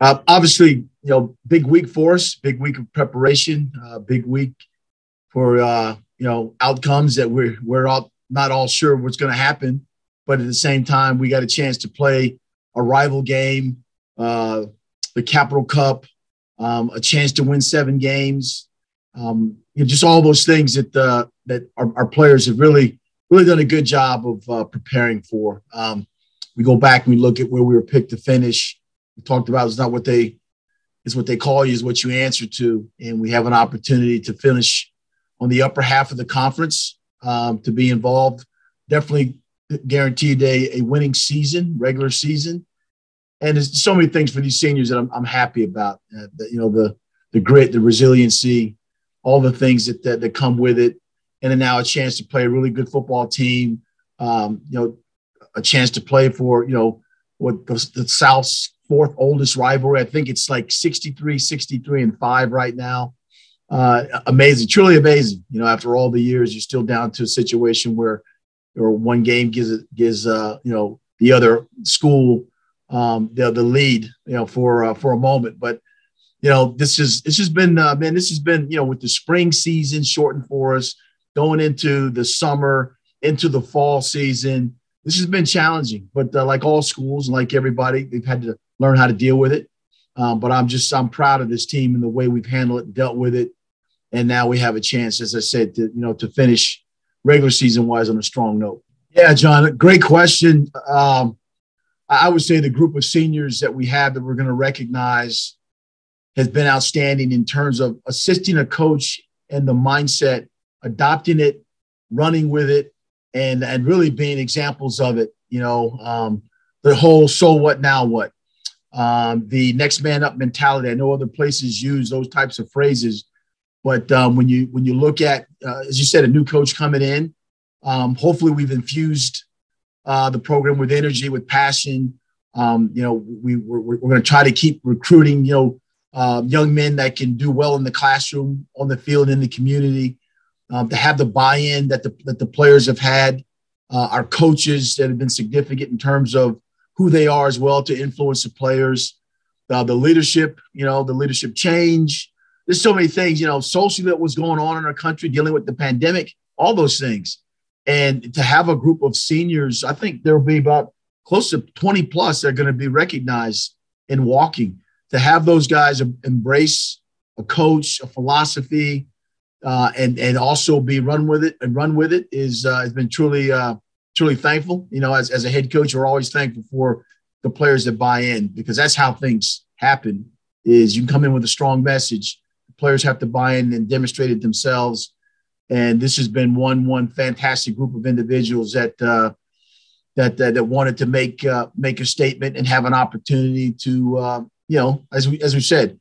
Uh, obviously, you know, big week for us, big week of preparation, uh, big week for uh, you know outcomes that we're we're all not all sure what's going to happen, but at the same time, we got a chance to play a rival game, uh, the Capital Cup, um, a chance to win seven games, um, you know, just all those things that uh, that our, our, players have really really done a good job of uh, preparing for. Um, we go back and we look at where we were picked to finish. We talked about it's not what they it's what they call you, is what you answer to, and we have an opportunity to finish on the upper half of the conference um, to be involved. Definitely guaranteed a, a winning season, regular season, and there's so many things for these seniors that I'm, I'm happy about. Uh, the, you know the the grit, the resiliency, all the things that, that, that come with it, and then now a chance to play a really good football team. Um, you know, a chance to play for you know what the, the South's fourth oldest rivalry. I think it's like 63, 63 and five right now. Uh, amazing, truly amazing. You know, after all the years, you're still down to a situation where, or one game gives gives uh, you know the other school um, the the lead, you know, for uh, for a moment. But you know, this is this has been uh, man, this has been you know with the spring season shortened for us, going into the summer, into the fall season. This has been challenging, but uh, like all schools, like everybody, they've had to learn how to deal with it. Um, but I'm just I'm proud of this team and the way we've handled it, dealt with it, and now we have a chance, as I said, to you know to finish regular season wise on a strong note. Yeah, John, great question. Um, I would say the group of seniors that we have that we're going to recognize has been outstanding in terms of assisting a coach and the mindset, adopting it, running with it, and and really being examples of it. You know, um, the whole "so what now what," um, the next man up mentality. I know other places use those types of phrases, but um, when you when you look at, uh, as you said, a new coach coming in, um, hopefully we've infused uh, the program with energy, with passion. Um, you know, we, we're, we're going to try to keep recruiting, you know, uh, young men that can do well in the classroom, on the field, in the community, um, to have the buy-in that the, that the players have had, uh, our coaches that have been significant in terms of who they are as well to influence the players, uh, the leadership, you know, the leadership change. There's so many things, you know, socially that was going on in our country, dealing with the pandemic, all those things. And to have a group of seniors, I think there will be about close to 20 plus that are going to be recognized in walking. To have those guys embrace a coach, a philosophy, uh, and and also be run with it and run with it is uh, has been truly uh, truly thankful. You know, as, as a head coach, we're always thankful for the players that buy in because that's how things happen. Is you can come in with a strong message, the players have to buy in and demonstrate it themselves, and this has been one one fantastic group of individuals that uh, that, that, that wanted to make uh, make a statement and have an opportunity to uh, you know as we as we said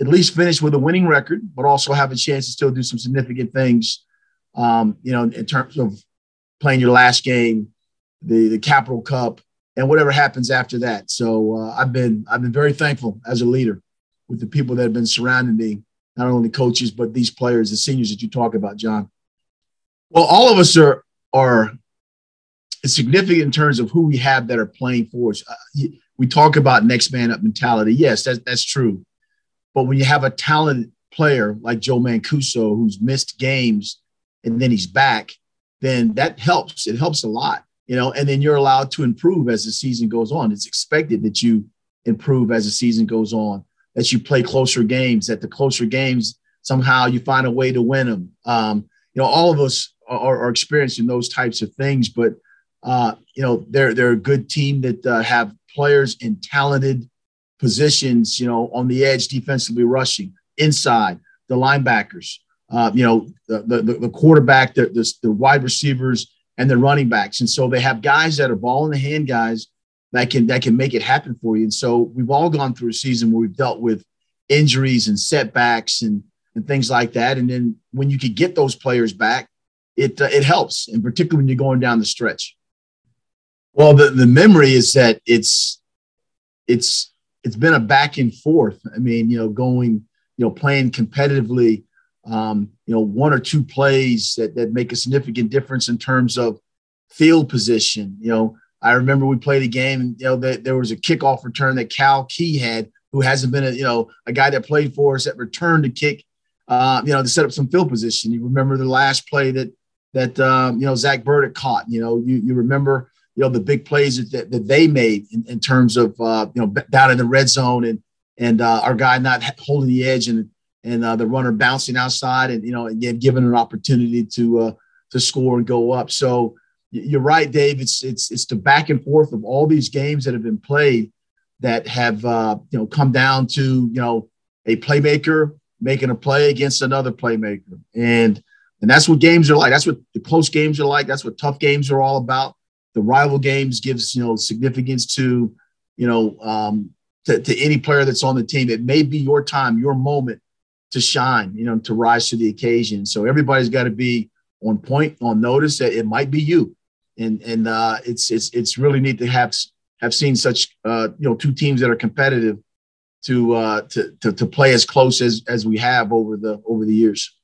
at least finish with a winning record, but also have a chance to still do some significant things. Um, you know, in terms of playing your last game, the the Capital Cup, and whatever happens after that. So uh, I've been I've been very thankful as a leader with the people that have been surrounding me not only coaches but these players, the seniors that you talk about, John. Well, all of us are are significant in terms of who we have that are playing for us. Uh, we talk about next man up mentality. Yes, that's that's true. But when you have a talented player like Joe Mancuso who's missed games and then he's back, then that helps. It helps a lot, you know. And then you're allowed to improve as the season goes on. It's expected that you improve as the season goes on that you play closer games, that the closer games somehow you find a way to win them. Um, you know, all of us are, are experiencing those types of things, but uh, you know, they're they're a good team that uh, have players in talented positions. You know, on the edge, defensively rushing, inside the linebackers. Uh, you know, the, the the quarterback, the, the the wide receivers, and the running backs, and so they have guys that are ball in the hand guys that can that can make it happen for you. And so we've all gone through a season where we've dealt with injuries and setbacks and and things like that. And then when you could get those players back, it uh, it helps, and particularly when you're going down the stretch. Well, the, the memory is that it's it's it's been a back and forth. I mean, you know, going, you know, playing competitively, um, you know, one or two plays that that make a significant difference in terms of field position. You know, I remember we played a game and you know that there was a kickoff return that Cal Key had who hasn't been a you know a guy that played for us that returned to kick, uh, you know, to set up some field position. You remember the last play that that um, you know Zach Burdick caught. You know, you you remember you know the big plays that, that they made in, in terms of uh, you know down in the red zone and and uh, our guy not holding the edge and and uh, the runner bouncing outside and you know again given an opportunity to uh, to score and go up. So you're right, Dave. It's it's it's the back and forth of all these games that have been played that have uh, you know come down to you know a playmaker making a play against another playmaker, and and that's what games are like. That's what the close games are like. That's what tough games are all about. The rival games gives you know significance to you know um, to, to any player that's on the team. It may be your time, your moment to shine, you know, to rise to the occasion. So everybody's got to be on point, on notice that it might be you and and uh, it's it's it's really neat to have have seen such uh, you know two teams that are competitive to, uh, to to to play as close as as we have over the over the years.